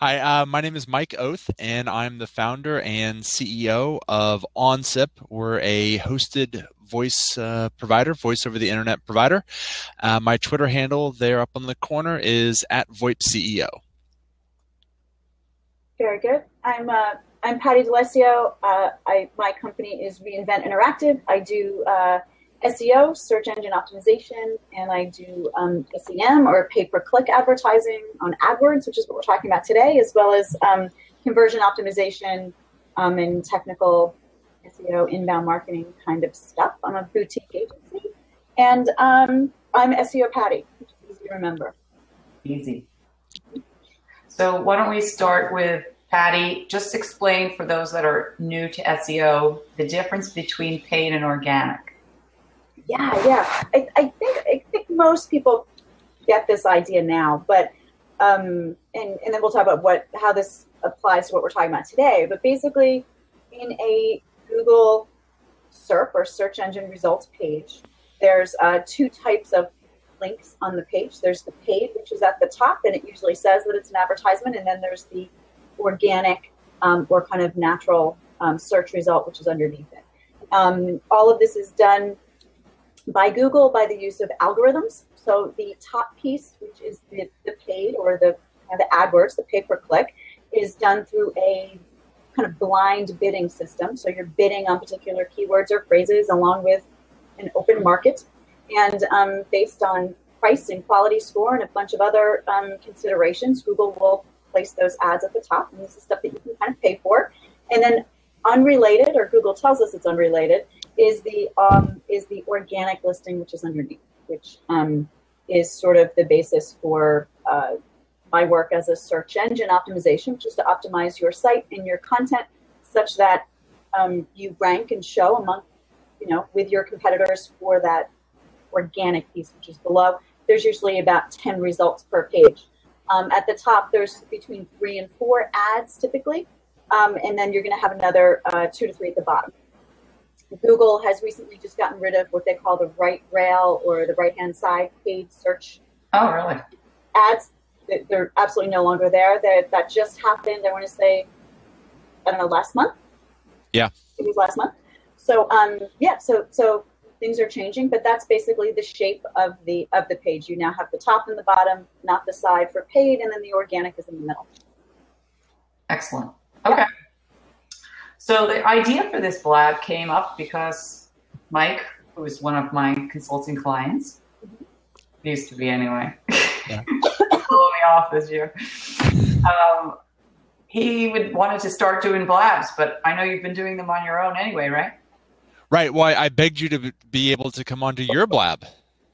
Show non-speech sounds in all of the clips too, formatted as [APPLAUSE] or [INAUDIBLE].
Hi, uh, my name is Mike Oeth, and I'm the founder and CEO of OnSIP. We're a hosted voice uh, provider, voice over the internet provider. Uh, my Twitter handle there up on the corner is at VoIP CEO. Very good. I'm uh, I'm Patti Dalessio. Uh, I my company is Reinvent Interactive. I do uh, SEO, search engine optimization, and I do um, SEM or pay per click advertising on AdWords, which is what we're talking about today, as well as um, conversion optimization um, and technical SEO, inbound marketing kind of stuff. I'm a boutique agency, and um, I'm SEO Patti, which is easy to remember. Easy. So why don't we start with Patti? Just explain for those that are new to SEO the difference between paid and organic. Yeah, yeah. I, I think I think most people get this idea now, but um, and and then we'll talk about what how this applies to what we're talking about today. But basically, in a Google SERP or search engine results page, there's uh, two types of links on the page. There's the paid, which is at the top, and it usually says that it's an advertisement, and then there's the organic um, or kind of natural um, search result, which is underneath it. Um, all of this is done by Google by the use of algorithms. So the top piece, which is the, the paid or the uh, the AdWords, the pay per click, is done through a kind of blind bidding system. So you're bidding on particular keywords or phrases along with an open market, and um, based on price and quality score and a bunch of other um, considerations, Google will place those ads at the top, and this is stuff that you can kind of pay for. And then unrelated, or Google tells us it's unrelated, is the um, is the organic listing, which is underneath, which um, is sort of the basis for uh, my work as a search engine optimization, which is to optimize your site and your content such that um, you rank and show among, you know, with your competitors for that organic piece, which is below. There's usually about 10 results per page. Um, at the top, there's between three and four ads typically, um, and then you're going to have another uh, two to three at the bottom. Google has recently just gotten rid of what they call the right rail or the right hand side paid search. Oh, really? Ads, they're absolutely no longer there. They're, that just happened, I want to say, I don't know, last month? Yeah. It was last month. So, um, yeah, so, so things are changing, but that's basically the shape of the of the page. You now have the top and the bottom, not the side for paid, and then the organic is in the middle. Excellent. Okay. Yeah. So the idea for this blab came up because Mike, who is one of my consulting clients, used to be anyway, yeah. [LAUGHS] blow me off this year. Um, he would wanted to start doing blabs, but I know you've been doing them on your own anyway, right? Right. Well, I begged you to be able to come onto your blab.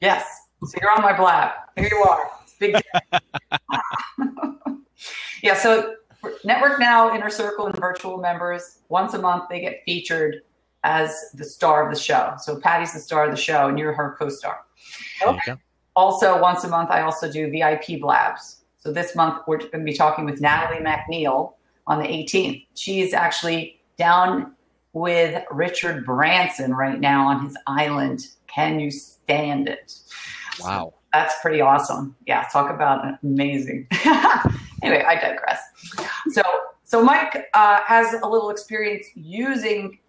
Yes. So you're on my blab. Here you are. It's big. [LAUGHS] [LAUGHS] yeah. So Network Now, Inner Circle, and virtual members, once a month they get featured as the star of the show. So Patti's the star of the show, and you're her co-star. Okay. Also, once a month, I also do VIP blabs. So this month, we're going to be talking with Natalie MacNeil on the 18th. She's actually down with Richard Branson right now on his island. Can you stand it? Wow. So that's pretty awesome. Yeah, talk about amazing. [LAUGHS] anyway, I digress. So, so Mike uh, has a little experience using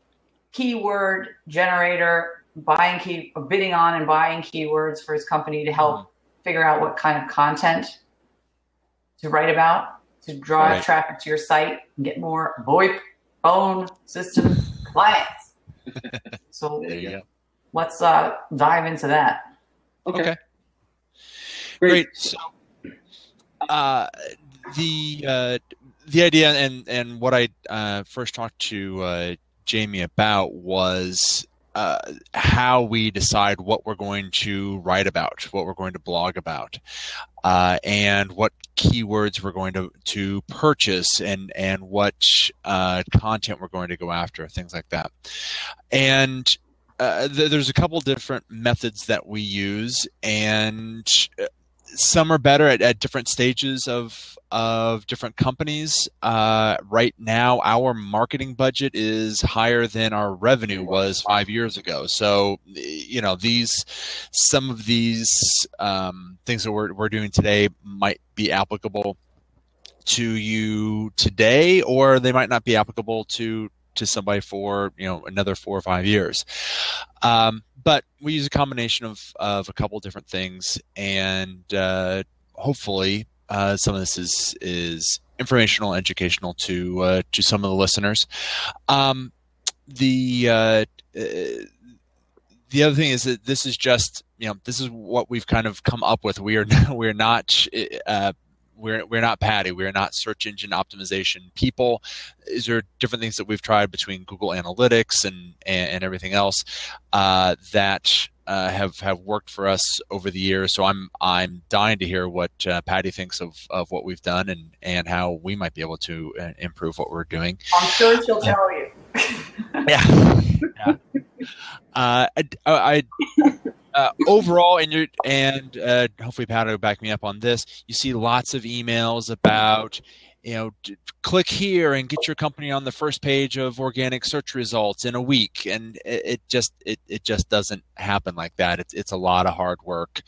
keyword generator, buying key, bidding on and buying keywords for his company to help mm-hmm. figure out what kind of content to write about to drive right. traffic to your site and get more VoIP phone system clients. [LAUGHS] so let's uh, dive into that. Okay. okay. Great. Great. So, uh, the uh, the idea and and what I uh, first talked to uh, Jamie about was uh, how we decide what we're going to write about, what we're going to blog about, uh, and what keywords we're going to, to purchase, and and what uh, content we're going to go after, things like that. And uh, th- there's a couple different methods that we use, and uh, some are better at, at different stages of of different companies. Uh, right now, our marketing budget is higher than our revenue was five years ago. So, you know, these some of these um, things that we're we're doing today might be applicable to you today, or they might not be applicable to to somebody for you know another four or five years. Um, but we use a combination of of a couple different things, and uh, hopefully uh, some of this is is informational, educational to uh, to some of the listeners. Um, the uh, the other thing is that this is just you know this is what we've kind of come up with. We are [LAUGHS] we're not uh, we're we're not Patti. We're not search engine optimization people. Is there different things that we've tried between Google Analytics and and, and everything else uh, that uh, have have worked for us over the years. So I'm I'm dying to hear what uh, Patti thinks of, of what we've done and and how we might be able to uh, improve what we're doing. I'm sure she'll tell you. yeah. [LAUGHS] yeah. Uh, I, I uh, overall, and you and uh, hopefully Pat will back me up on this. You see lots of emails about you know click here and get your company on the first page of organic search results in a week. And it, it just it, it just doesn't happen like that. It's, it's a lot of hard work.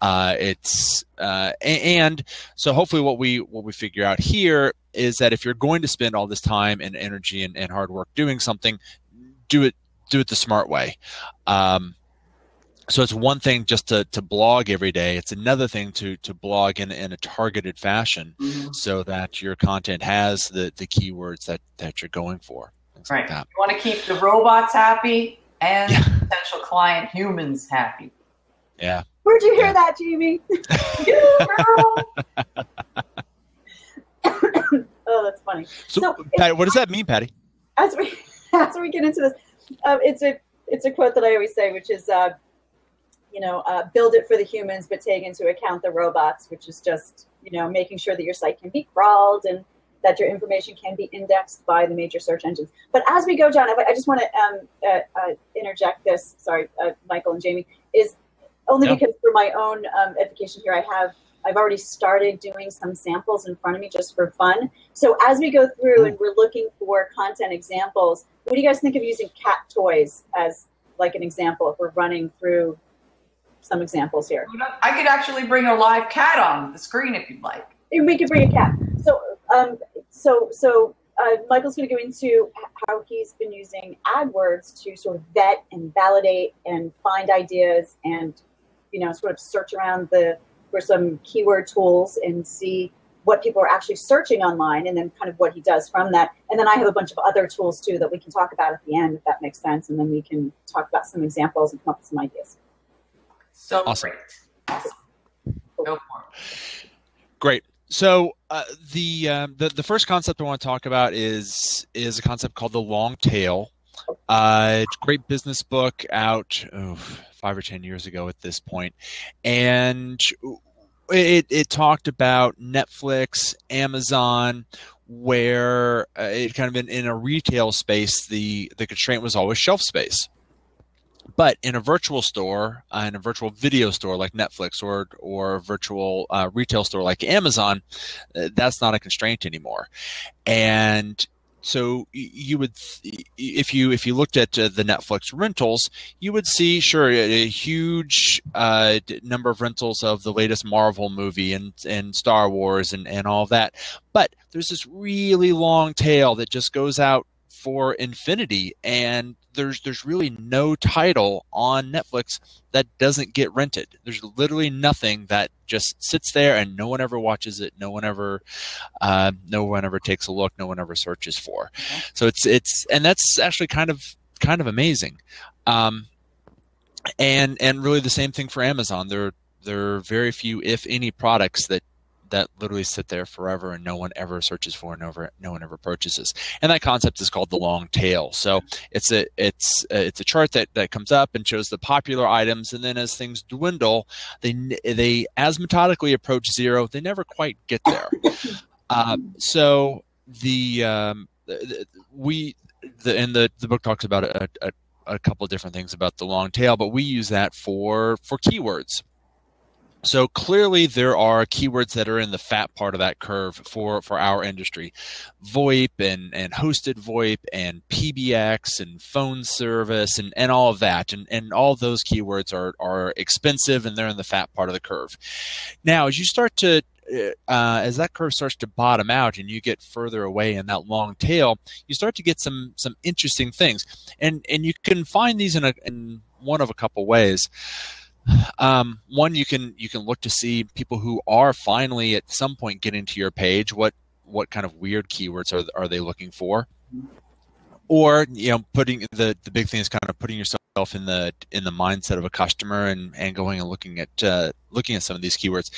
Uh, it's uh, and so hopefully what we what we figure out here is that if you're going to spend all this time and energy and, and hard work doing something do it do it the smart way. Um, so it's one thing just to, to blog every day. It's another thing to to blog in, in a targeted fashion mm-hmm. so that your content has the the keywords that that you're going for right. like you want to keep the robots happy and yeah. potential client humans happy. Yeah. Where'd you hear yeah. that jamie? [LAUGHS] [LAUGHS] Oh that's funny. So, so Patti, what does that mean Patti? As we [LAUGHS] as we get into this um, it's a it's a quote that i always say which is uh, you know, uh, build it for the humans, but take into account the robots, which is just, you know, making sure that your site can be crawled and that your information can be indexed by the major search engines. But as we go, John, I just want to um, uh, uh, interject this. Sorry, uh, Michael and Jamie, is only because for my own um, edification here, I have I've already started doing some samples in front of me just for fun. So as we go through and we're looking for content examples, what do you guys think of using cat toys as like an example if we're running through some examples here. I could actually bring a live cat on the screen if you'd like. We could bring a cat. So, um, so, so uh, Michael's going to go into how he's been using AdWords to sort of vet and validate and find ideas and, you know, sort of search around the for some keyword tools and see what people are actually searching online and then kind of what he does from that. And then I have a bunch of other tools too that we can talk about at the end if that makes sense. And then we can talk about some examples and come up with some ideas. So awesome. great. Awesome. Go for it. Great. So uh, the, um, the the first concept I want to talk about is is a concept called the long tail. Uh, great business book out oh, five or ten years ago at this point, and it it talked about Netflix, Amazon, where uh, it kind of in, in a retail space the the constraint was always shelf space but in a virtual store, uh, in a virtual video store like Netflix or or a virtual uh, retail store like Amazon, uh, that's not a constraint anymore. And so you would, if you if you looked at uh, the Netflix rentals, you would see sure a, huge uh, number of rentals of the latest Marvel movie and and Star Wars and and all that. But there's this really long tail that just goes out for infinity and there's there's really no title on Netflix that doesn't get rented. There's literally nothing that just sits there and no one ever watches it. No one ever, uh, no one ever takes a look. No one ever searches for. Okay. So it's it's and that's actually kind of kind of amazing. Um, and and really the same thing for Amazon. There there are very few, if any, products that that literally sit there forever and no one ever searches for and over no one ever purchases and that concept is called the long tail. So it's a it's a, it's a chart that that comes up and shows the popular items. And then as things dwindle they they as methodically approach zero they never quite get there. [LAUGHS] Uh, so the, um, the, we the and the the book talks about a, a a couple of different things about the long tail, but we use that for for keywords. So clearly, there are keywords that are in the fat part of that curve for, for our industry. VoIP and, and hosted VoIP and PBX and phone service and, and all of that. And, and all those keywords are, are expensive and they're in the fat part of the curve. Now, as you start to uh, as that curve starts to bottom out and you get further away in that long tail, you start to get some some interesting things, and and you can find these in a in one of a couple ways. Um, one, you can you can look to see people who are finally at some point getting to your page. What what kind of weird keywords are are they looking for? Or you know, putting the the big thing is kind of putting yourself in the in the mindset of a customer and and going and looking at uh, looking at some of these keywords.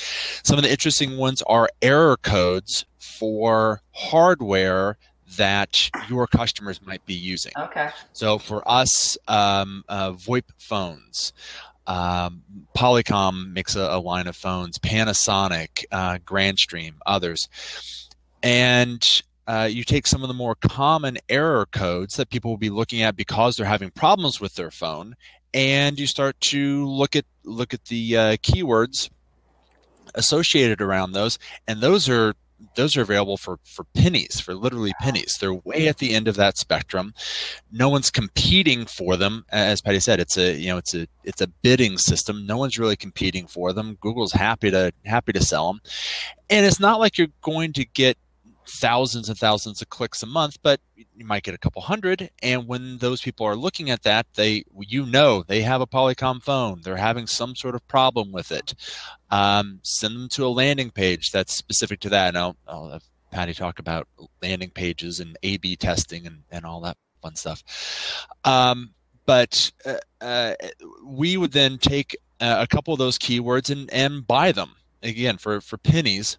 Some of the interesting ones are error codes for hardware that your customers might be using. Okay. So for us, um, uh, VoIP phones. Um, Polycom makes a, a, line of phones, Panasonic, uh, Grandstream, others. And uh, you take some of the more common error codes that people will be looking at because they're having problems with their phone, and you start to look at look at the uh, keywords associated around those, and those are those are available for for pennies, for literally pennies. They're way at the end of that spectrum. No one's competing for them, as Patti said. It's a you know it's a it's a bidding system. No one's really competing for them. Google's happy to happy to sell them, and it's not like you're going to get thousands and thousands of clicks a month, but you might get a couple hundred. And when those people are looking at that, they you know they have a Polycom phone. They're having some sort of problem with it. Um, send them to a landing page that's specific to that. And I'll, I'll have Patti talk about landing pages and A/B testing and, and all that fun stuff. Um, but uh, uh, we would then take uh, a couple of those keywords and, and buy them again for, for pennies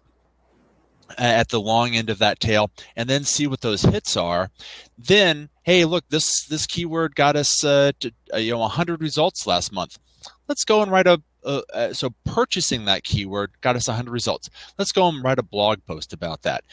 at the long end of that tail and then see what those hits are. Then hey look this this keyword got us uh, to, uh, you know 100 results last month. Let's go and write a uh, uh, so purchasing that keyword got us 100 results. Let's go and write a blog post about that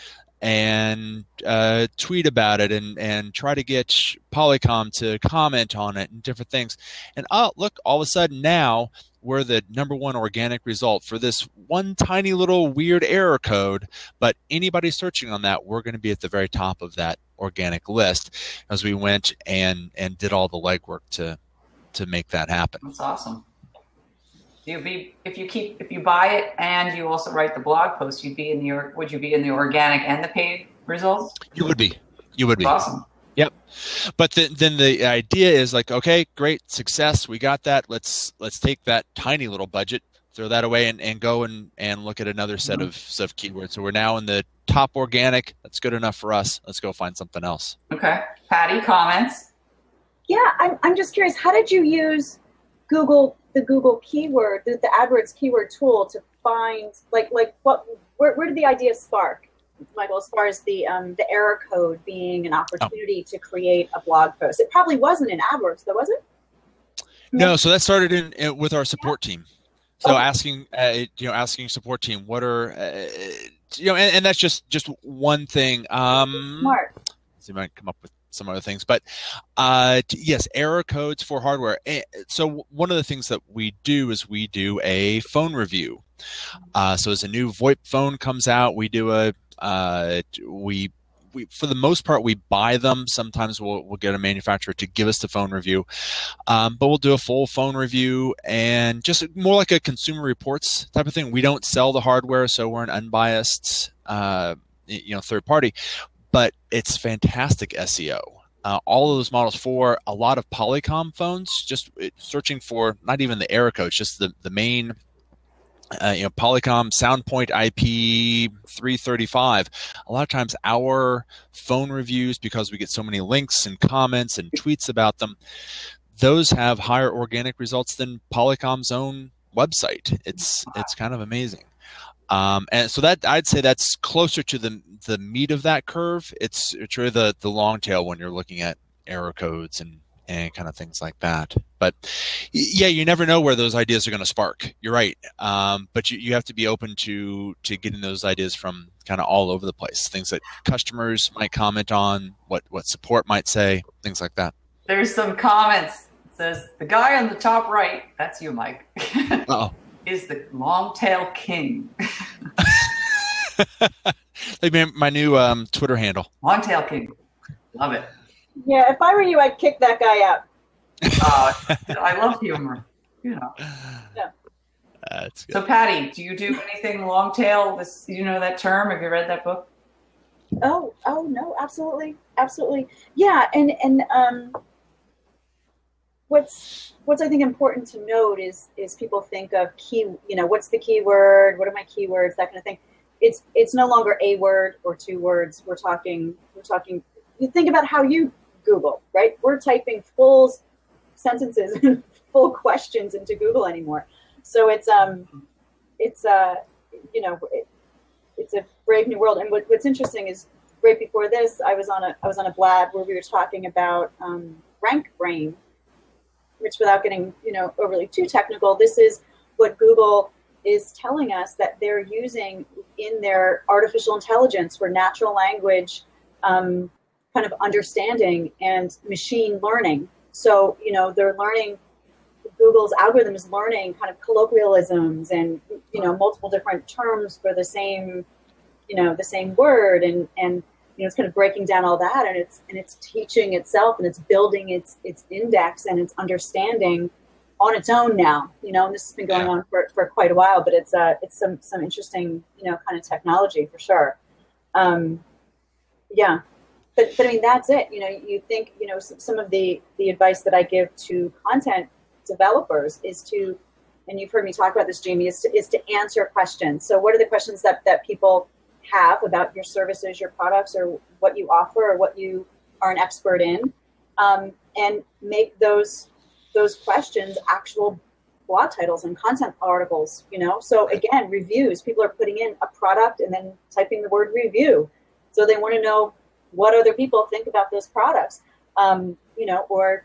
and uh, tweet about it and and try to get polycom to comment on it and different things and oh look all of a sudden now we're the number one organic result for this one tiny little weird error code. But anybody searching on that, we're going to be at the very top of that organic list as we went and and did all the legwork to to make that happen. That's awesome. You be if you keep if you buy it and you also write the blog post, you'd be in the would you be in the organic and the paid results? You would be. You would be. Awesome. Yep. But then, then the idea is like, okay, great success. We got that. Let's let's take that tiny little budget, throw that away, and, and go and, and look at another set mm-hmm. of, of keywords. So we're now in the top organic. That's good enough for us. Let's go find something else. Okay. Patti, comments? Yeah, I'm, I'm just curious. How did you use Google, the Google keyword, the, the AdWords keyword tool to find, like, like what, where, where did the idea spark? Michael, as far as the um, the error code being an opportunity oh. to create a blog post. It probably wasn't in AdWords, though, was it? No, so that started in, in with our support team. So okay. asking, uh, you know, asking support team, what are, uh, you know, and, and, that's just just one thing. Um, Smart. So you might come up with some other things, but uh, yes, error codes for hardware. So one of the things that we do is we do a phone review. Uh, so as a new VoIP phone comes out, we do a uh, we we, for the most part, we buy them. Sometimes we'll, we'll get a manufacturer to give us the phone review, um, but we'll do a full phone review and just more like a consumer reports type of thing. We don't sell the hardware, so we're an unbiased, uh, you know, third party, but it's fantastic SEO. Uh, all of those models for a lot of Polycom phones, just searching for not even the error codes, just the, the main uh, you know, Polycom SoundPoint IP 335. A lot of times, our phone reviews, because we get so many links and comments and tweets about them, those have higher organic results than Polycom's own website. It's it's kind of amazing. Um, and so that I'd say that's closer to the the meat of that curve. It's it's really the the long tail when you're looking at error codes and and kind of things like that. But yeah, you never know where those ideas are going to spark. You're right, um, but you, you have to be open to to getting those ideas from kind of all over the place. Things that customers might comment on, what what support might say, things like that. There's some comments. It says the guy on the top right, that's you, Mike. [LAUGHS] oh. Is the long tail king. [LAUGHS] like my new um, Twitter handle. Long tail king. Love it. Yeah, if I were you, I'd kick that guy out. uh, I love humor. You know. Yeah. That's good. So, Patti, do you do anything long tail? This, you know that term? Have you read that book? Oh, oh no, absolutely, absolutely, yeah. And and um, what's what's I think important to note is is people think of key, you know, what's the keyword? What are my keywords? That kind of thing. It's it's no longer a word or two words. We're talking we're talking. You think about how you Google, right? We're typing full sentences and [LAUGHS] full questions into Google anymore. So it's um, it's uh, you know, it, it's a brave new world. And what, what's interesting is right before this, I was on a I was on a blab where we were talking about um, RankBrain, which without getting you know overly too technical, this is what Google is telling us that they're using in their artificial intelligence for natural language um, kind of understanding and machine learning. So you know they're learning Google's algorithm is learning kind of colloquialisms and you know multiple different terms for the same you know the same word and and you know it's kind of breaking down all that and it's and it's teaching itself and it's building its its index and its understanding on its own now you know and this has been going Yeah. on for, for quite a while but it's uh it's some some interesting you know kind of technology for sure um yeah but, but I mean that's it. You know, you think you know some, some of the the advice that I give to content developers is to, and you've heard me talk about this, Jamie, is to is to answer questions. So what are the questions that that people have about your services, your products, or what you offer, or what you are an expert in, um, and make those those questions actual blog titles and content articles. You know, so again, reviews. People are putting in a product and then typing the word review, so they want to know what other people think about those products um, you know or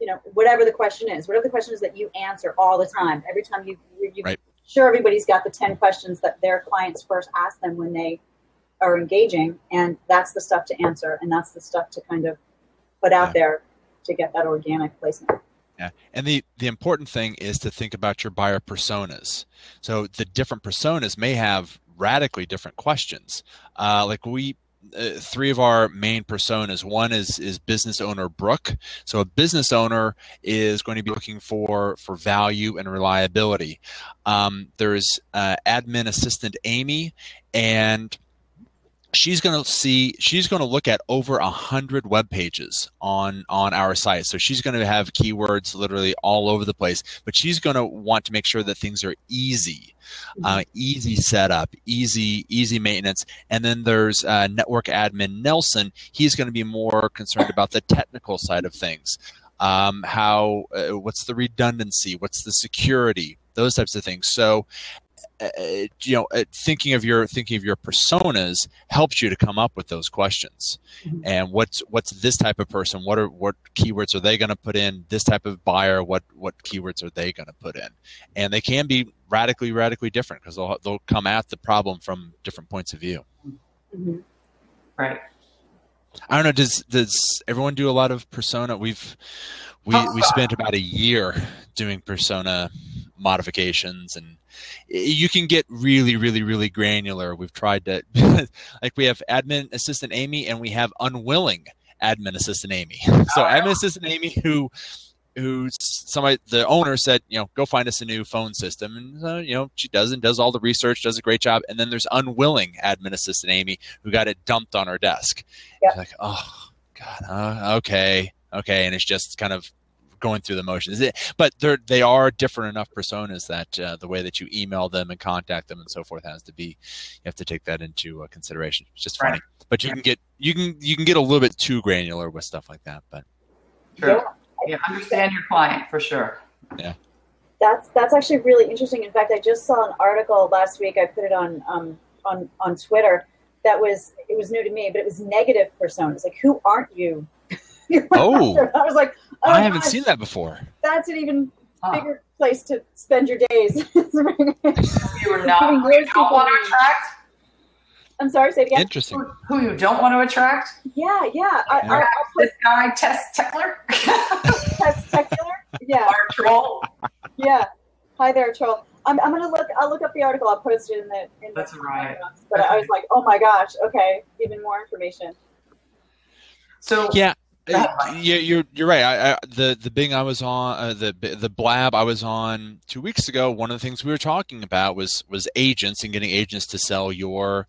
you know whatever the question is whatever the question is that you answer all the time every time you you Right. Sure everybody's got the 10 questions that their clients first ask them when they are engaging and that's the stuff to answer and that's the stuff to kind of put out Yeah. there to get that organic placement Yeah, and the the important thing is to think about your buyer personas. So the different personas may have radically different questions. Uh, like we, uh, three of our main personas. One is is business owner Brooke. So a business owner is going to be looking for for value and reliability. Um, there's uh, admin assistant Amy, and she's going to see she's going to look at over a hundred web pages on on our site. So she's going to have keywords literally all over the place but she's going to want to make sure that things are easy uh, easy setup easy easy maintenance. And then there's uh, network admin nelson. He's going to be more concerned about the technical side of things. Um, how uh, what's the redundancy? What's the security? Those types of things. So you know uh, thinking of your thinking of your personas helps you to come up with those questions Mhm. and what's what's this type of person what are what keywords are they going to put in this type of buyer what what keywords are they going to put in and they can be radically radically different because they'll they'll come at the problem from different points of view Mhm. Right. i don't know does does everyone do a lot of persona we've we we spent about a year doing persona modifications and you can get really really really granular. We've tried to [LAUGHS] like we have admin assistant amy and we have unwilling admin assistant amy. [LAUGHS] So admin assistant amy who who's somebody the owner said you know go find us a new phone system. And uh, you know she does and does all the research does a great job. And then there's unwilling admin assistant amy who got it dumped on her desk. Yeah. Like oh god uh, okay okay. And it's just kind of going through the motions It- but they're they are different enough personas that uh, the way that you email them and contact them and so forth has to be you have to take that into uh, consideration it's just funny Right. but you can get you can you can get a little bit too granular with stuff like that but True. Yeah, understand your client for sure. Yeah. That's that's actually really interesting. In fact, I just saw an article last week. I put it on um, on on Twitter. That was it was new to me, but it was negative personas. Like, who aren't you? Oh. I was like, oh, i haven't gosh, seen that before That's an even Huh. bigger place to spend your days. [LAUGHS] You are [LAUGHS] not who you don't want to attract. I'm sorry, say it again. interesting Who, who you don't want to attract. Yeah, yeah. I, I, I'll put This guy, Tess Teckler, [LAUGHS] test secular. Yeah, our troll. yeah. Hi there, troll. I'm, I'm gonna look. I'll look up the article. I'll post it in the. In That's the right. notes. But I was like, oh my gosh. Okay, even more information. So yeah yeah, you're you're right. I, I, the the Bing I was on, uh, the the Blab I was on two weeks ago. One of the things we were talking about was was agents and getting agents to sell your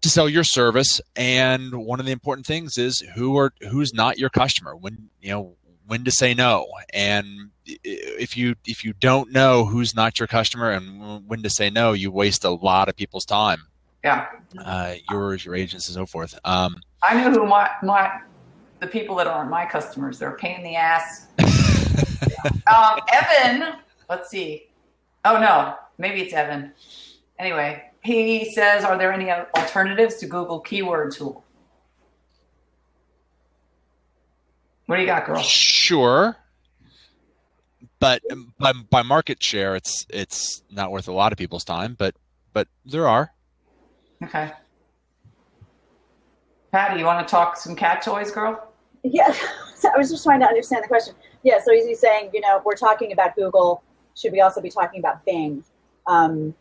to sell your service. And one of the important things is who are who's not your customer. When you know when to say no, and if you if you don't know who's not your customer and when to say no, you waste a lot of people's time. Yeah. Uh, yours, your agents, and so forth. Um, I know who my my the people that aren't my customers. They're a pain in the ass. [LAUGHS] um, Evan, let's see. Oh no, maybe it's Evan. Anyway, he says, "Are there any alternatives to Google Keyword Tool?" What do you got, girl? Sure, but by, by market share, it's it's not worth a lot of people's time. But but there are. Okay. Patti, you want to talk some cat toys, girl? Yeah, [LAUGHS] I was just trying to understand the question. Yeah, so he's saying, you know, we're talking about Google. Should we also be talking about Bing? Um,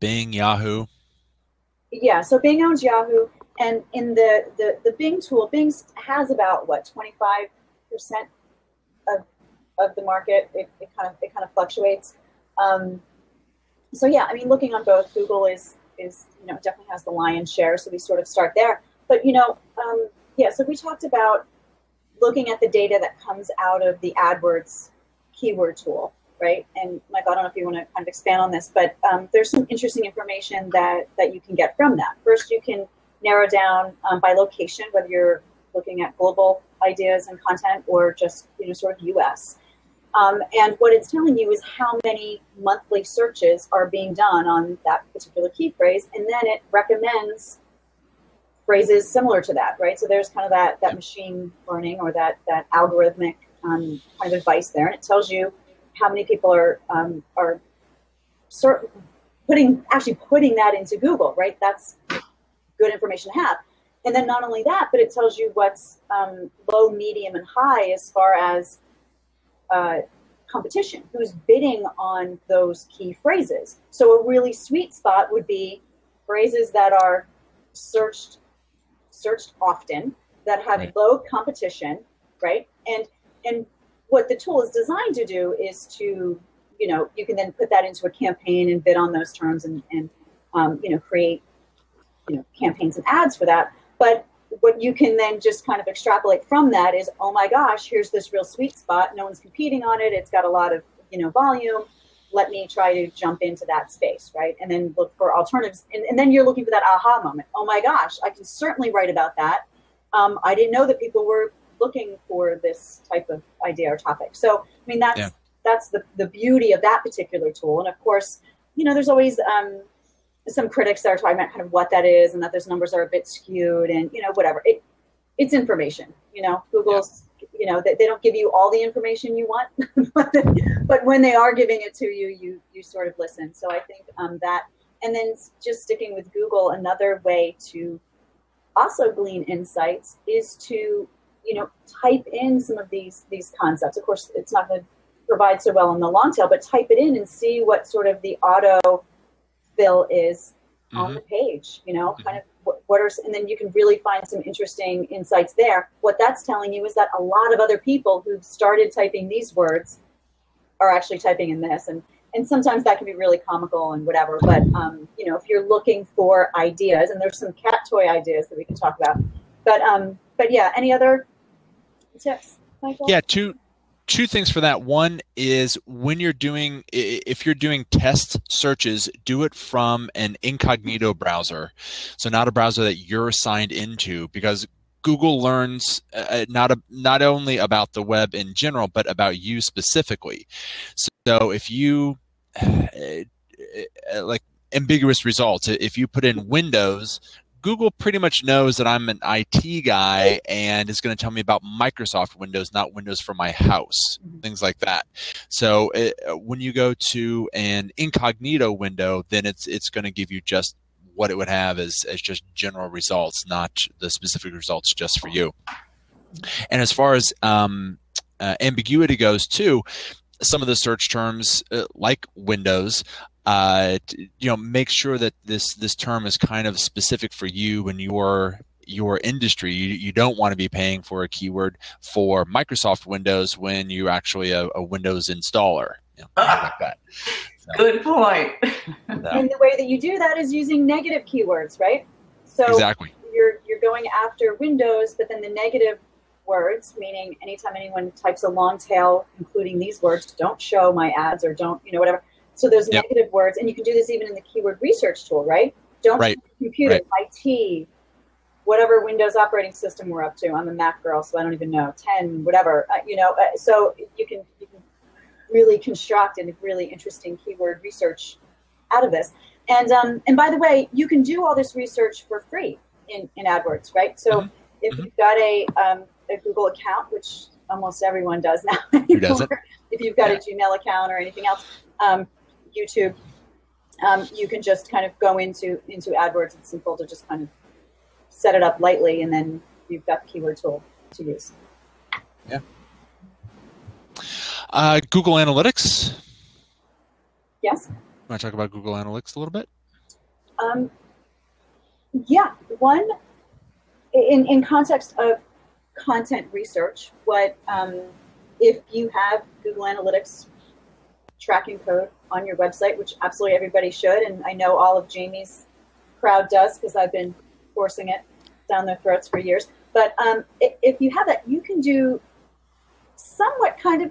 Bing, Yahoo. Yeah, so Bing owns Yahoo, and in the the, the Bing tool, Bing has about what twenty five percent of of the market. It, it kind of it kind of fluctuates. Um, so yeah, I mean, looking on both, Google is is you know definitely has the lion's share, so we sort of start there. But you know, um, yeah. So we talked about looking at the data that comes out of the AdWords keyword tool, right? And Mike, I don't know if you want to kind of expand on this, but um, there's some interesting information that that you can get from that. First, you can narrow down um, by location whether you're looking at global ideas and content or just you know sort of U.S. Um, and what it's telling you is how many monthly searches are being done on that particular key phrase, and then it recommends phrases similar to that, right? So there's kind of that that machine learning or that that algorithmic um, kind of advice there, and it tells you how many people are um, are putting actually putting that into Google, right? That's good information to have. And then not only that, but it tells you what's um, low, medium, and high as far as uh, competition, who's bidding on those key phrases. So a really sweet spot would be phrases that are searched searched often, that have right. low competition, right? And and what the tool is designed to do is to, you know, you can then put that into a campaign and bid on those terms and, and um, you know, create, you know, campaigns and ads for that. But what you can then just kind of extrapolate from that is, oh my gosh, here's this real sweet spot. No one's competing on it. It's got a lot of you know volume. Let me try to jump into that space, right? And then look for alternatives. And, and then you're looking for that aha moment. Oh my gosh, I can certainly write about that. Um, I didn't know that people were looking for this type of idea or topic. So, I mean, that's yeah. that's the, the beauty of that particular tool. And of course, you know, there's always um, some critics that are talking about kind of what that is and that those numbers are a bit skewed and you know whatever it it's information you know google's. You know they, they don't give you all the information you want [LAUGHS] but when they are giving it to you you you sort of listen so i think um, that and then just sticking with google another way to also glean insights is to you know type in some of these these concepts of course it's not going to provide so well in the long tail but type it in and see what sort of the auto fill is mm-hmm. on the page, you know, kind of and then you can really find some interesting insights there. What that's telling you is that a lot of other people who've started typing these words are actually typing in this. And, and sometimes that can be really comical and whatever. But, um, you know, if you're looking for ideas, and there's some cat toy ideas that we can talk about. But, um, but yeah, any other tips? Michael? Yeah, two two things for that. One is when you're doing, if you're doing test searches, do it from an incognito browser. So not a browser that you're signed into because Google learns uh, uh not a, not only about the web in general, but about you specifically. So if you [SIGHS] uh, uh, like ambiguous results, if you put in Windows Google pretty much knows that I'm an IT guy and is going to tell me about Microsoft Windows, not Windows for my house, mm-hmm. things like that. So it, when you go to an incognito window, then it's it's going to give you just what it would have as, as just general results, not the specific results just for you. And as far as um, uh, ambiguity goes, too, some of the search terms uh, like Windows uh, you know, make sure that this this term is kind of specific for you and your your industry. You, you don't want to be paying for a keyword for Microsoft Windows when you actually a, a Windows installer, you know, like that. So, [LAUGHS] Good point. So. And the way that you do that is using negative keywords, right? So exactly. you're you're going after Windows, but then the negative words, meaning anytime anyone types a long tail, including these words, don't show my ads or don't, you know, whatever. So those yep. negative words, and you can do this even in the keyword research tool, right? Don't right. computer, right. IT, whatever Windows operating system we're up to. I'm a Mac girl, so I don't even know 10, whatever. Uh, you know, uh, so you can you can really construct a really interesting keyword research out of this. And um, and by the way, you can do all this research for free in, in AdWords, right? So mm-hmm. if mm-hmm. you've got a um, a Google account, which almost everyone does now, [LAUGHS] Who doesn't? if you've got yeah. a Gmail account or anything else, um, YouTube, um, you can just kind of go into into AdWords. It's simple to just kind of set it up lightly, and then you've got the keyword tool to use. Yeah. Uh, Google Analytics. Yes. Want to talk about Google Analytics a little bit? Um, yeah. One, in in context of content research, what um, if you have Google Analytics tracking code on your website, which absolutely everybody should, and I know all of Jamie's crowd does because I've been forcing it down their throats for years. But um, if you have that, you can do somewhat kind of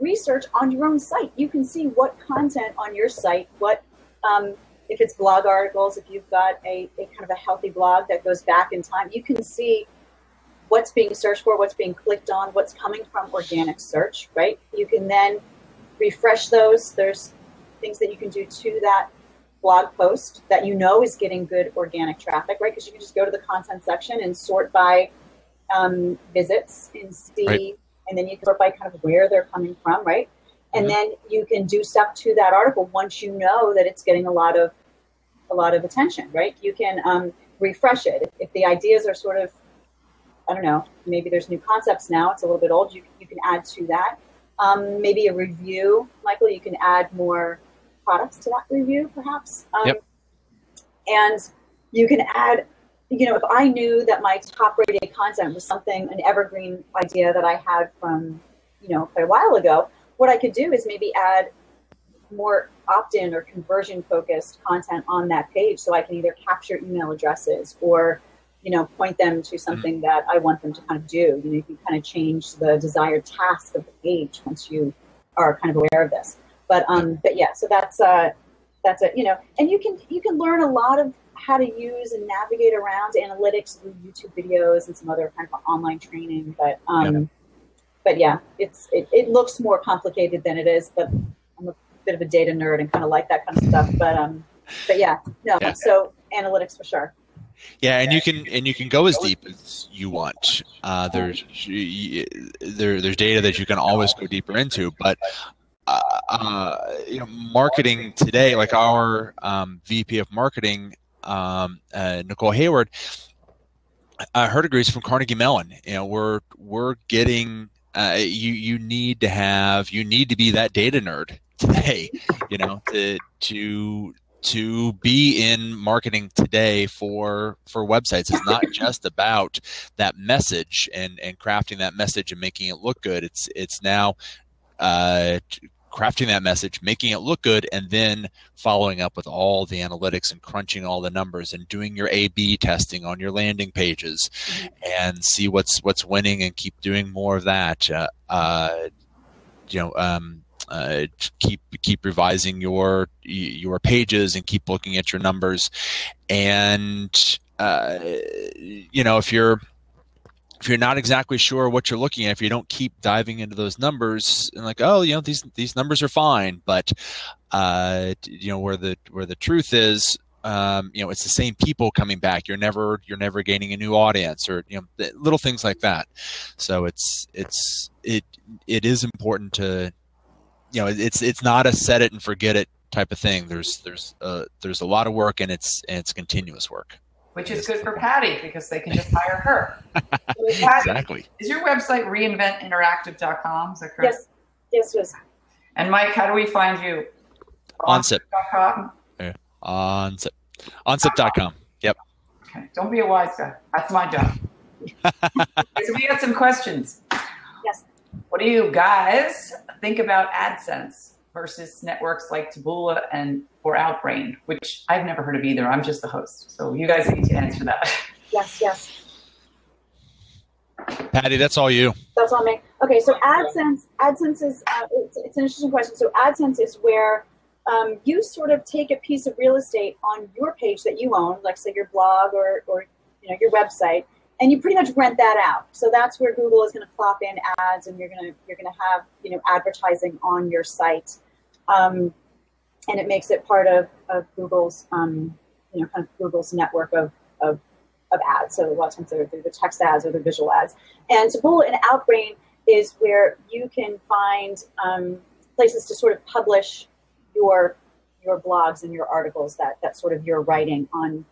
research on your own site. You can see what content on your site, what um, if it's blog articles, if you've got a, a kind of a healthy blog that goes back in time, you can see what's being searched for, what's being clicked on, what's coming from organic search, right? You can then refresh those. There's things that you can do to that blog post that you know is getting good organic traffic, right? Because you can just go to the content section and sort by um, visits and see, right. and then you can sort by kind of where they're coming from, right? And mm-hmm. then you can do stuff to that article once you know that it's getting a lot of a lot of attention, right? You can um, refresh it if, if the ideas are sort of I don't know, maybe there's new concepts now. It's a little bit old. You, you can add to that. Um, maybe a review, Michael. You can add more products to that review, perhaps. Um, yep. And you can add, you know, if I knew that my top rated content was something, an evergreen idea that I had from, you know, quite a while ago, what I could do is maybe add more opt in or conversion focused content on that page so I can either capture email addresses or you know, point them to something mm-hmm. that I want them to kind of do. You know, you can kind of change the desired task of the page once you are kind of aware of this. But um, but yeah, so that's uh, that's it. You know, and you can you can learn a lot of how to use and navigate around analytics through YouTube videos and some other kind of online training. But um, yeah. but yeah, it's it, it looks more complicated than it is. But I'm a bit of a data nerd and kind of like that kind of stuff. But um, but yeah, no. Yeah. So analytics for sure. Yeah, and you can and you can go as deep as you want. Uh, there's there, there's data that you can always go deeper into, but uh, uh, you know, marketing today, like our um, VP of marketing, um, uh, Nicole Hayward, uh, her degrees from Carnegie Mellon. You know, we're we're getting uh, you you need to have you need to be that data nerd today. You know, to to to be in marketing today for for websites. Is not [COUGHS] just about that message and and crafting that message and making it look good. It's it's now uh, crafting that message making it look good and then following up with all the analytics and crunching all the numbers and doing your a b testing on your landing pages mm-hmm. and see what's what's winning and keep doing more of that. Uh, uh, you know um, uh, keep keep revising your your pages and keep looking at your numbers. And uh, you know if you're if you're not exactly sure what you're looking at if you don't keep diving into those numbers and like oh you know these these numbers are fine but uh, you know where the where the truth is um, you know it's the same people coming back. You're never you're never gaining a new audience or you know little things like that. So it's it's it it is important to you know it's it's not a set it and forget it type of thing. There's there's uh, there's a lot of work and it's and it's continuous work. Which is good for Patti because they can just hire her. [LAUGHS] so Patti, exactly. Is your website reinventinteractive.com? Is that correct? Yes. Yes, yes. And Mike, how do we find you? OnSip. Yeah. OnSip. OnSip.com. Yep. Okay, don't be a wise guy. That's my job. [LAUGHS] so we got some questions. Yes. What do you guys think about AdSense versus networks like Taboola and or Outbrain, which I've never heard of either. I'm just the host, so you guys need to answer that. [LAUGHS] Yes, yes. Patti, that's all you. That's all me. Okay, so AdSense, AdSense is uh, it's, it's, an interesting question. So AdSense is where um, you sort of take a piece of real estate on your page that you own, like say your blog or, or you know your website, and you pretty much rent that out. So that's where Google is going to plop in ads, and you're going to you're going to have you know advertising on your site, um, and it makes it part of, of Google's um, you know kind of Google's network of of of ads. So a lot of times they're, they're the text ads or the visual ads. And Taboola and Outbrain is where you can find um, places to sort of publish your your blogs and your articles that that sort of you're writing on.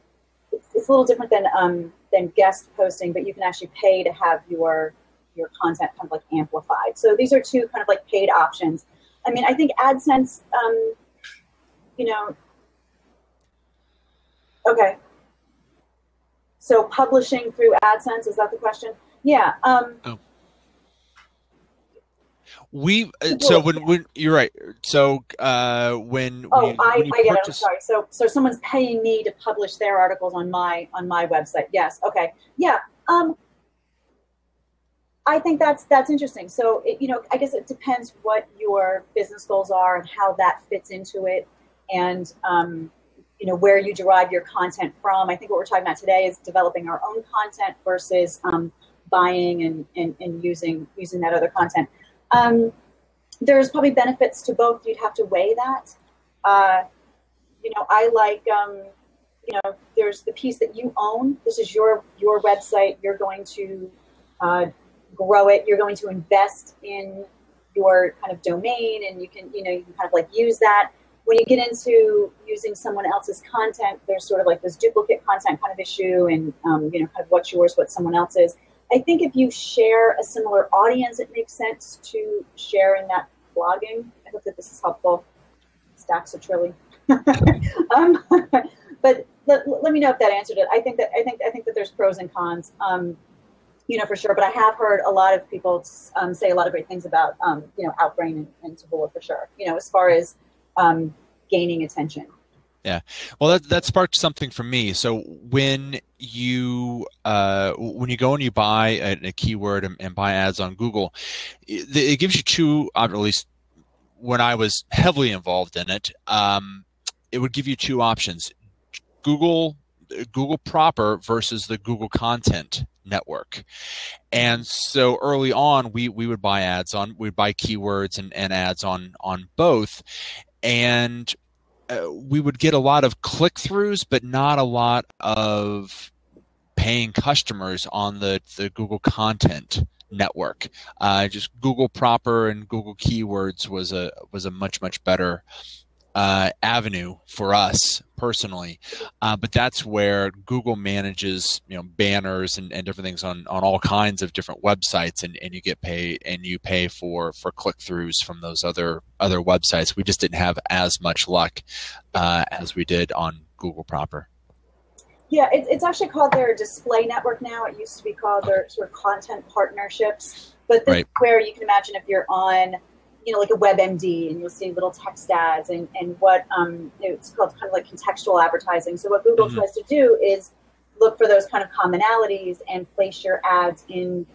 It's, it's a little different than um, than guest posting, but you can actually pay to have your your content kind of like amplified. So these are two kind of like paid options. I mean, I think AdSense, um, you know, okay, so publishing through AdSense is that the question? Yeah. Um, oh. We uh, so when, when you're right. So uh, when oh when you, I, when I get purchase... it. I'm sorry. So so someone's paying me to publish their articles on my on my website. Yes. Okay. Yeah. Um, I think that's that's interesting. So it, you know, I guess it depends what your business goals are and how that fits into it, and um, you know where you derive your content from. I think what we're talking about today is developing our own content versus um, buying and, and, and, using using that other content. Um, there's probably benefits to both. You'd have to weigh that. Uh, you know, I like um, you know there's the piece that you own. This is your your website. You're going to uh, grow it. You're going to invest in your kind of domain, and you can you know you can kind of like use that when you get into using someone else's content, there's sort of like this duplicate content kind of issue, and um, you know, kind of what's yours, what someone else's. I think if you share a similar audience, it makes sense to share in that blogging. I hope that this is helpful. Stacks of trilly. [LAUGHS] um, [LAUGHS] but let, let, me know if that answered it. I think that I think I think that there's pros and cons. Um, you know for sure. But I have heard a lot of people um, say a lot of great things about um, you know Outbrain and, and Taboola for sure. You know, as far as um, gaining attention. Yeah, well, that that sparked something for me. So when you uh, when you go and you buy a, a keyword and, and, buy ads on Google, it, it, gives you two, uh, at least when I was heavily involved in it, um, it would give you two options: Google Google proper versus the Google Content Network. And so early on, we we would buy ads on, we'd buy keywords and, and ads on on both, and uh, we would get a lot of click throughs, but not a lot of paying customers on the, the Google content network. Uh, just Google proper and Google keywords was a was a much much better uh, avenue for us personally. Uh, but that's where Google manages, you know, banners and, and different things on, on all kinds of different websites, and, and you get paid and you pay for for click throughs from those other other websites. We just didn't have as much luck uh, as we did on Google proper. Yeah, it's, it's actually called their display network now. It used to be called their sort of content partnerships. But this right. is where you can imagine if you're on you know, like a WebMD, and you'll see little text ads, and and what um, it's called kind of like contextual advertising. So what Google mm-hmm. tries to do is look for those kind of commonalities and place your ads in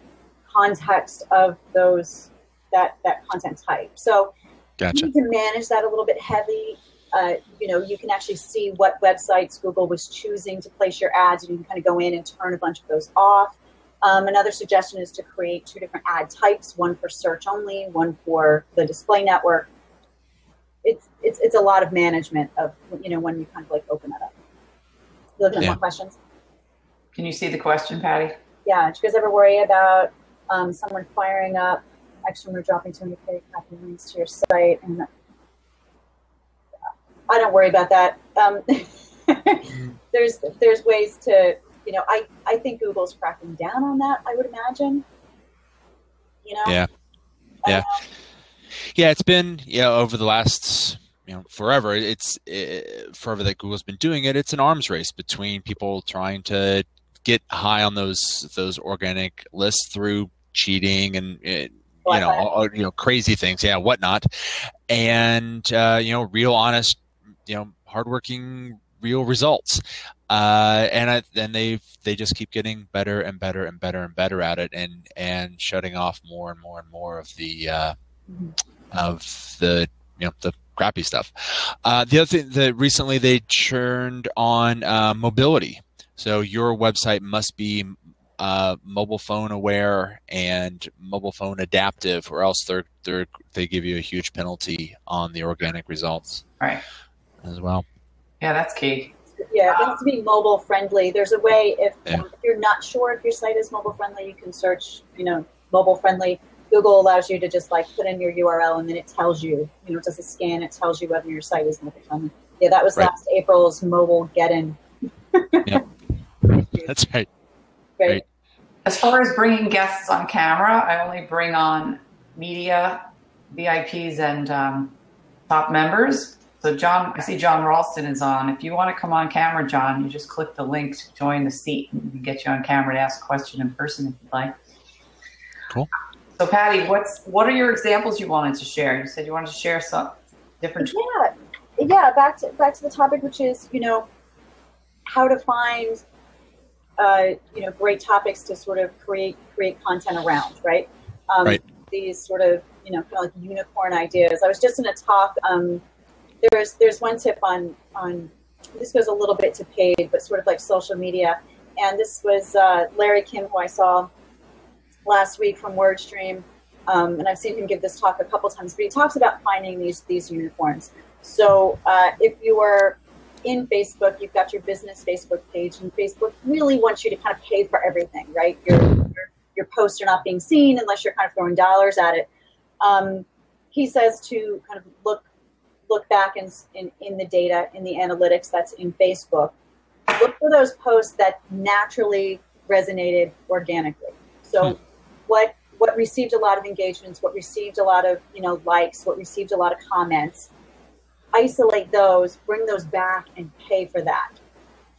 context of those that that content type. So gotcha. you can manage that a little bit heavy. Uh, you know, you can actually see what websites Google was choosing to place your ads, and you can kind of go in and turn a bunch of those off. Um, another suggestion is to create two different ad types, one for search only, one for the display network. It's, it's, it's a lot of management of, you know, when you kind of like open that up. You looking yeah. more questions? Can you see the question, Patti? Yeah. Do you guys ever worry about um, someone firing up extra or dropping too many paid copy links to your site? And I don't worry about that. Um, [LAUGHS] there's there's ways to you know, I, I think Google's cracking down on that, I would imagine. You know? Yeah. Yeah. Yeah, it's been, you know, over the last you know forever. It's it, forever that Google's been doing it. It's an arms race between people trying to get high on those those organic lists through cheating and you know all, you know crazy things, yeah, whatnot, and uh, you know real honest, you know hardworking real results. Uh, and I, and they they just keep getting better and better and better and better at it, and and shutting off more and more and more of the uh, mm-hmm. of the you know the crappy stuff. Uh, the other thing that recently they churned on uh, mobility. So your website must be uh, mobile phone aware and mobile phone adaptive, or else they're, they're they give you a huge penalty on the organic results. Right. As well. Yeah, that's key. Yeah, it needs to be mobile friendly. There's a way if, yeah. if you're not sure if your site is mobile friendly, you can search, you know, mobile friendly Google allows you to just like put in your URL and then it tells you, you know, it does a scan, it tells you whether your site is mobile friendly. Yeah, that was right. last April's Mobilegeddon. yep. [LAUGHS] That's right. Great. Right. As far as bringing guests on camera, I only bring on media, VIPs, and um, top members. So John, I see John Ralston is on. If you want to come on camera, John, you just click the link to join the seat and we can get you on camera to ask a question in person if you'd like. Cool. So, Patti, what's what are your examples you wanted to share? You said you wanted to share some different. Yeah, yeah. Back to back to the topic, which is you know how to find uh, you know great topics to sort of create create content around, right? Um, right. These sort of you know kind of like unicorn ideas. I was just in a talk. Um, there's there's one tip on on this goes a little bit to paid, but sort of like social media. And this was uh, Larry Kim, who I saw last week from WordStream, um, and I've seen him give this talk a couple times. But he talks about finding these these unicorns. So uh, if you are in Facebook, you've got your business Facebook page, and Facebook really wants you to kind of pay for everything, right? Your your, your posts are not being seen unless you're kind of throwing dollars at it. Um, he says to kind of look look back in, in, in the data in the analytics that's in Facebook. Look for those posts that naturally resonated organically. So. Hmm what what received a lot of engagements, what received a lot of you know likes, what received a lot of comments. Isolate those, bring those back, and pay for that.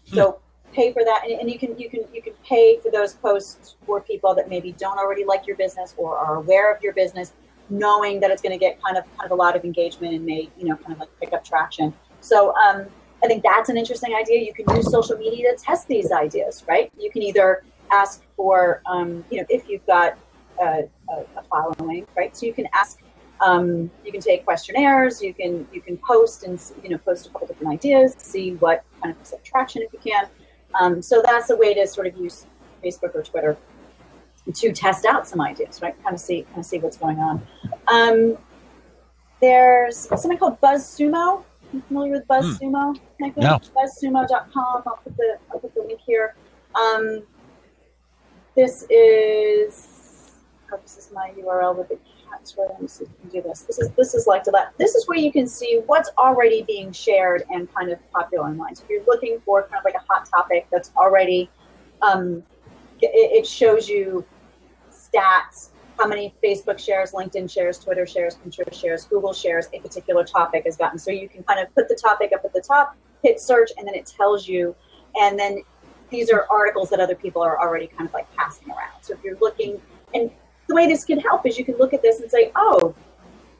Hmm. So pay for that, and, and, you can you can you can pay for those posts for people that maybe don't already like your business or are aware of your business, knowing that it's going to get kind of kind of a lot of engagement and may you know kind of like pick up traction. So um, I think that's an interesting idea. You can use social media to test these ideas, right? You can either ask for, um, you know, if you've got a, a, a following, right? So you can ask, um, you can take questionnaires, you can you can post and you know post a couple different ideas, see what kind of traction if you can. Um, so that's a way to sort of use Facebook or Twitter to test out some ideas, right? Kind of see kind of see what's going on. Um, there's something called BuzzSumo. Are you familiar with BuzzSumo? Hmm. No. BuzzSumo.com. I'll put the I'll put the link here. Um, this is, oh, this is my URL with the cats right. Let me see if we can do this. This is this is like that. This is where you can see what's already being shared and kind of popular online. So if you're looking for kind of like a hot topic that's already, um, it, it shows you stats, how many Facebook shares, LinkedIn shares, Twitter shares, Pinterest shares, Google shares a particular topic has gotten. So you can kind of put the topic up at the top, hit search, and then it tells you. And then these are articles that other people are already kind of like passing around. So if you're looking, and the way this can help is you can look at this and say, oh,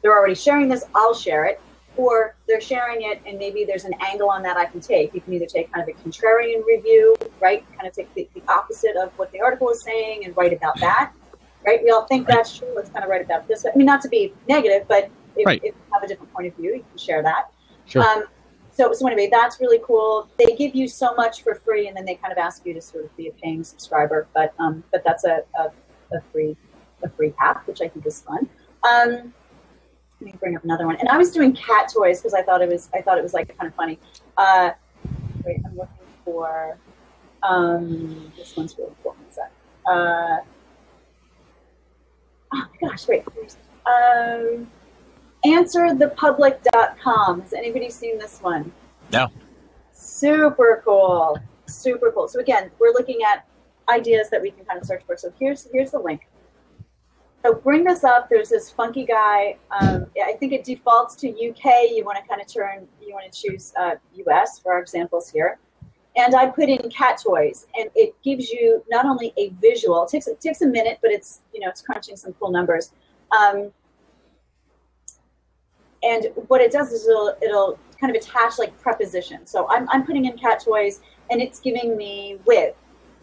they're already sharing this, I'll share it. Or they're sharing it, and maybe there's an angle on that I can take. You can either take kind of a contrarian review, right? Kind of take the, the opposite of what the article is saying and write about that, right? We all think that's true. Let's kind of write about this. I mean, not to be negative, but if, right. if you have a different point of view, you can share that. Sure. Um, so, so anyway, that's really cool. They give you so much for free, and then they kind of ask you to sort of be a paying subscriber. But um, but that's a, a, a free a free app, which I think is fun. Um, let me bring up another one. And I was doing cat toys because I thought it was I thought it was like kind of funny. Uh, wait, I'm looking for um, this one's really cool. One sec. Uh, oh my gosh, wait. Um, answerthepublic.com. Has anybody seen this one? No. Super cool. Super cool. So again, we're looking at ideas that we can kind of search for. So here's here's the link. So bring this up. There's this funky guy. Um, I think it defaults to UK. You want to kind of turn. You want to choose uh, US for our examples here. And I put in cat toys, and it gives you not only a visual. It takes it takes a minute, but it's you know it's crunching some cool numbers. Um, and what it does is it'll, it'll kind of attach like prepositions. So I'm, I'm putting in cat toys, and it's giving me with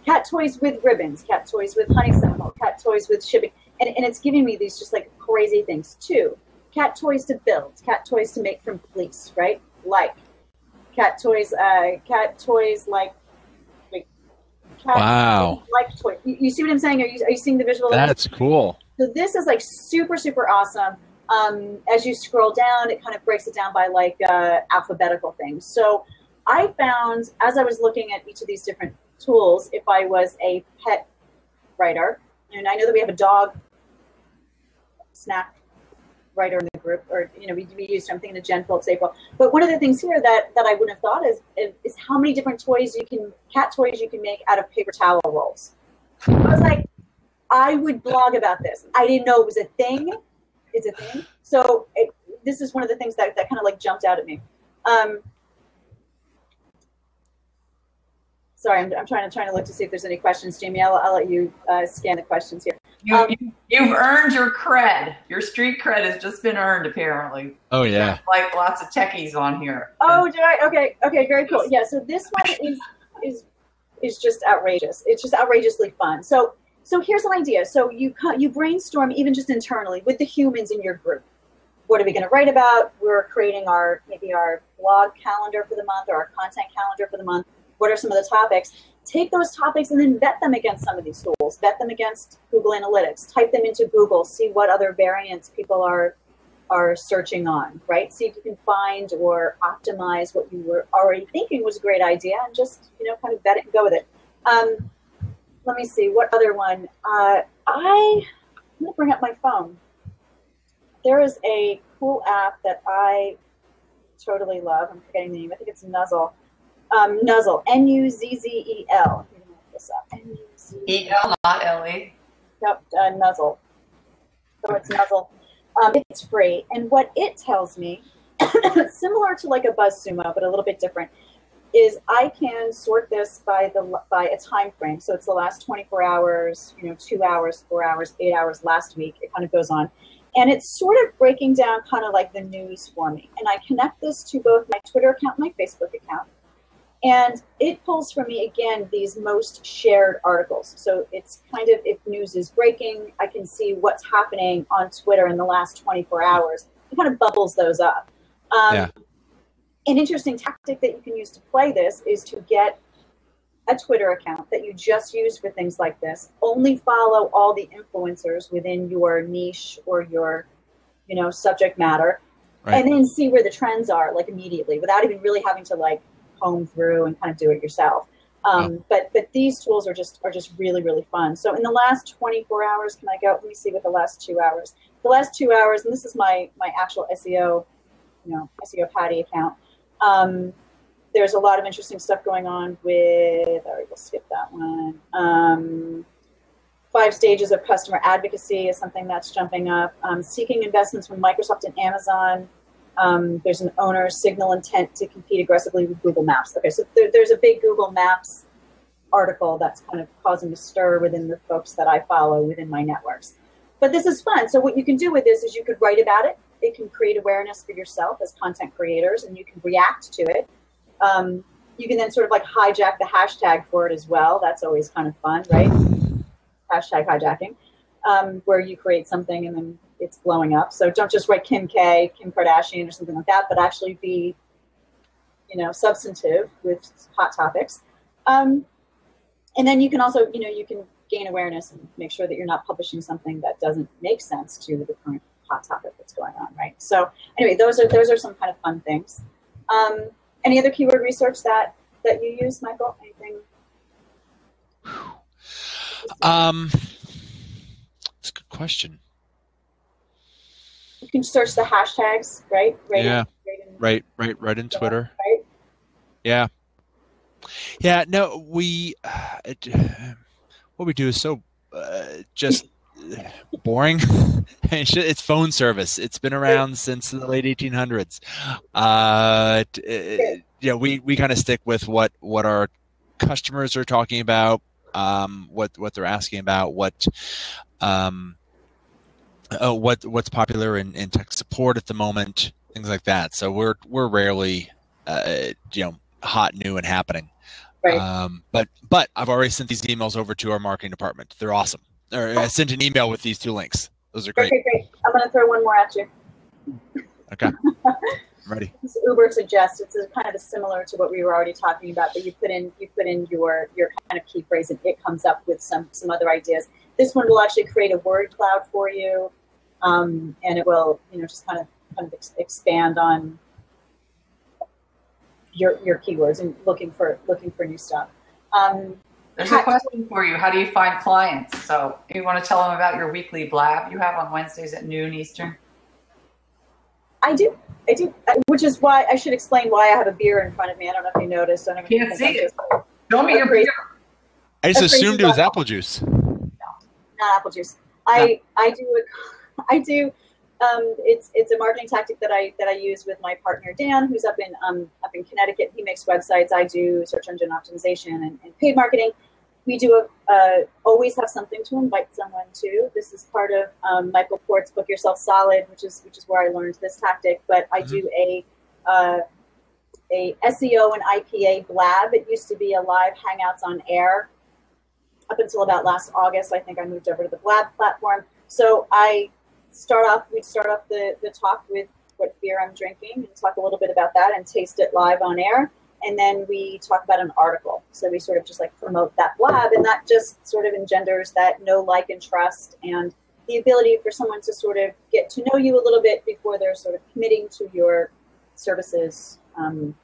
cat toys with ribbons, cat toys with honeysuckle, cat toys with shipping and, and it's giving me these just like crazy things too. Cat toys to build, cat toys to make from fleece, right? Like cat toys, uh, cat toys like like cat wow, like toy. You, you, see what I'm saying? Are you are you seeing the visual? That's cool. So this is like super super awesome. Um, as you scroll down, it kind of breaks it down by like uh, alphabetical things. So I found as I was looking at each of these different tools, if I was a pet writer, and I know that we have a dog snack writer in the group, or you know, we, we used. I'm thinking of Jen Phillips But one of the things here that that I wouldn't have thought is is how many different toys you can cat toys you can make out of paper towel rolls. I was like, I would blog about this. I didn't know it was a thing. It's a thing. So it, this is one of the things that that kind of like jumped out at me. Um, sorry, I'm, I'm trying to trying to look to see if there's any questions, Jamie. I'll, I'll let you uh, scan the questions here. You, um, you, have earned your cred. Your street cred has just been earned, apparently. Oh yeah. Like lots of techies on here. Oh, do I? Okay, okay, very cool. Yeah. So this one is is is just outrageous. It's just outrageously fun. So so here's an idea. So you you brainstorm even just internally with the humans in your group. What are we going to write about? We're creating our maybe our blog calendar for the month or our content calendar for the month what are some of the topics? Take those topics and then vet them against some of these tools. Vet them against Google Analytics. Type them into Google. See what other variants people are are searching on. Right. See if you can find or optimize what you were already thinking was a great idea, and just you know kind of vet it and go with it. Um, let me see what other one. Uh, I I'm gonna bring up my phone. There is a cool app that I totally love. I'm forgetting the name. I think it's Nuzzle um, Nuzzle, N U Z Z E L. E L, not L E. Yep, uh, Nuzzle. So it's Nuzzle. Um, it's free, and what it tells me, [COUGHS] similar to like a BuzzSumo, but a little bit different, is I can sort this by the by a time frame. So it's the last 24 hours, you know, two hours, four hours, eight hours last week. It kind of goes on. And it's sort of breaking down kind of like the news for me. And I connect this to both my Twitter account and my Facebook account. And it pulls for me again these most shared articles. So it's kind of if news is breaking, I can see what's happening on Twitter in the last 24 hours. It kind of bubbles those up. Um, yeah. An interesting tactic that you can use to play this is to get a Twitter account that you just use for things like this. Only follow all the influencers within your niche or your, you know, subject matter, right. and then see where the trends are like immediately without even really having to like comb through and kind of do it yourself. Um, But but these tools are just are just really really fun. So in the last 24 hours, can I go? Let me see what the last two hours. The last two hours, and this is my my actual SEO, you know, SEO Patti account. Um, there's a lot of interesting stuff going on with. All right, we'll skip that one. Um, five stages of customer advocacy is something that's jumping up. Um, seeking investments from Microsoft and Amazon um, there's an owner signal intent to compete aggressively with Google Maps. Okay, so there, there's a big Google Maps article that's kind of causing a stir within the folks that I follow within my networks. But this is fun. So what you can do with this is you could write about it. It can create awareness for yourself as content creators, and you can react to it. Um, you can then sort of like hijack the hashtag for it as well. That's always kind of fun, right? Hashtag hijacking, um, where you create something and then it's blowing up. So don't just write Kim K, Kim Kardashian, or something like that, but actually be, you know, substantive with hot topics. Um, and then you can also, you know, you can gain awareness and make sure that you're not publishing something that doesn't make sense to the current hot topic that's going on, right? So anyway, those are those are some kind of fun things. Um, any other keyword research that that you use, Michael? Anything? Um, it's a good question can search the hashtags, right? right yeah. In, right, right, right in Twitter. Right. Yeah. Yeah. No, we. Uh, [SIGHS] it, [SIGHS] what we do is so uh, just [SIGHS] boring. [LAUGHS] it's phone service. It's been around since the late 1800s. Uh, you know, we, we kind of stick with what, what our customers are talking about, um, what, what they're asking about, what, um, uh, what, what's popular in, in tech support at the moment, things like that. So we're, we're rarely, uh, you know, hot, new and happening. Right. Um, but but I've already sent these emails over to our marketing department. They're awesome. Or I sent an email with these two links. Those are great. Okay, great. I'm going to throw one more at you. Okay. [LAUGHS] Ready. This Ubersuggest's it's kind of a similar to what we were already talking about, but you put in you put in your your kind of key phrase and it comes up with some some other ideas. This one will actually create a word cloud for you, um, and it will you know just kind of kind of ex- expand on your your keywords and looking for looking for new stuff. Um, There's a question for you. How do you find clients? So you want to tell them about your weekly blab you have on Wednesdays at noon Eastern? I do. I do. Which is why I should explain why I have a beer in front of me. I don't know if you noticed. I don't Can't see I'm it. just- Show me your beer. I just assumed it was apple juice. not apple juice. I I do a, [LAUGHS] I do um, it's it's a marketing tactic that I that I use with my partner Dan, who's up in um, up in Connecticut. He makes websites. I do search engine optimization and, and paid marketing. We do a, uh, always have something to invite someone to. This is part of um, Michael Port's book Yourself Solid, which is which is where I learned this tactic. But I do a uh, a SEO and IPA blab. It used to be a live Hangouts on air up until about last August. I think I moved over to the Blab platform. So I start off, we'd start off the, the talk with what beer I'm drinking and talk a little bit about that and taste it live on air. And then we talk about an article. So we sort of just like promote that blab and that just sort of engenders that know, like, and trust and the ability for someone to sort of get to know you a little bit before they're sort of committing to your services um,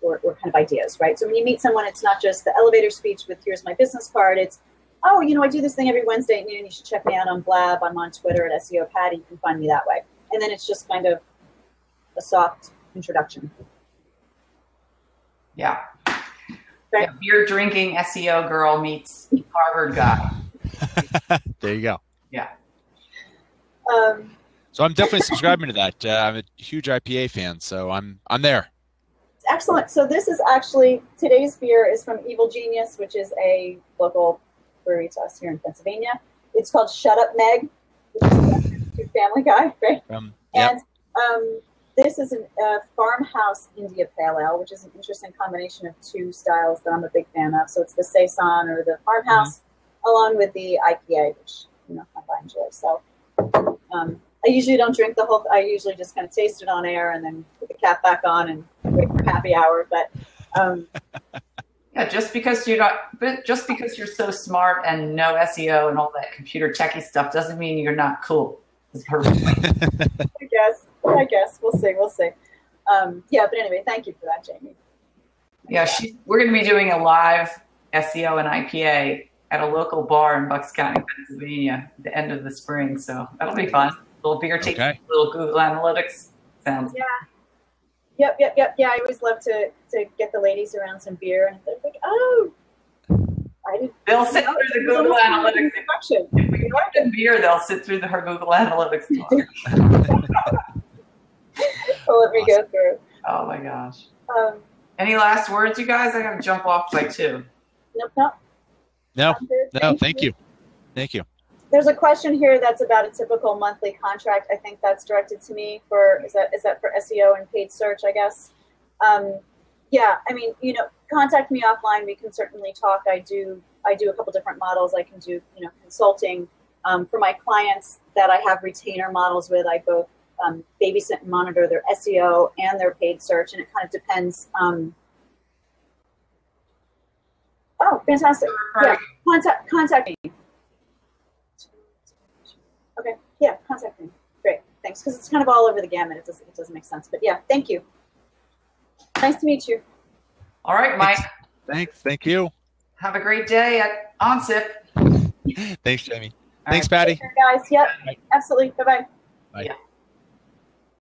or, or kind of ideas, right? So when you meet someone, it's not just the elevator speech with here's my business card. It's, oh, you know, I do this thing every Wednesday at noon. You should check me out on Blab. I'm on Twitter at SEO Patti. You can find me that way. And then it's just kind of a soft introduction. Yeah. Right. Yeah, Beer drinking SEO girl meets Harvard guy. [LAUGHS] there you go. Yeah. Um, So I'm definitely subscribing to that. Uh, I'm a huge IPA fan, so I'm I'm there. excellent. So this is actually today's beer is from Evil Genius, which is a local brewery to us here in Pennsylvania. It's called Shut Up Meg, which is a Family Guy, [LAUGHS] right? Um, yep. And um, this is a uh, farmhouse India Pale Ale, which is an interesting combination of two styles that I'm a big fan of. So it's the saison or the farmhouse, along with the IPA, which you know I enjoy. So um, I usually don't drink the whole. I usually just kind of taste it on air and then put the cap back on and wait for happy hour. But um, [LAUGHS] Yeah, just because you're not, but just because you're so smart and know SEO and all that computer techie stuff doesn't mean you're not cool. Is her point. [LAUGHS] I guess, I guess we'll see, we'll see. Um, yeah, but anyway, thank you for that, Jamie. Yeah, she, we're going to be doing a live SEO and IPA at a local bar in Bucks County, Pennsylvania, at the end of the spring. So that'll be fun. little beer taste, Okay. little Google Analytics sounds. Yeah. Yep, yep, yep. Yeah, I always love to to get the ladies around some beer, and they're like, "Oh, I didn't." They'll sit through the Google almost like an Analytics. introduction. If we give them beer, they'll sit through the, her Google Analytics. [LAUGHS] So let me go through. oh my gosh. Um, Any last words, you guys? I got to jump off by two. nope, nope. No, I'm good. no, thank you, thank you. There's a question here that's about a typical monthly contract. I think that's directed to me for is that is that for SEO and paid search? I guess. Um, yeah, I mean, you know, contact me offline. We can certainly talk. I do I do a couple different models. I can do you know consulting um, for my clients that I have retainer models with. I both um, babysit and monitor their SEO and their paid search, and it kind of depends. Um, oh, fantastic! Yeah, contact contact me. Okay, yeah, contact me. Great, thanks. Because it's kind of all over the gamut. It doesn't it doesn't make sense, but yeah, thank you. Nice to meet you. All right, Mike. Thanks, thank you. Have a great day at ONSIP. [LAUGHS] Thanks, Jamie. All Thanks, right. Patti. Care, guys. Yep, Bye. absolutely. Bye bye. Bye. Yeah.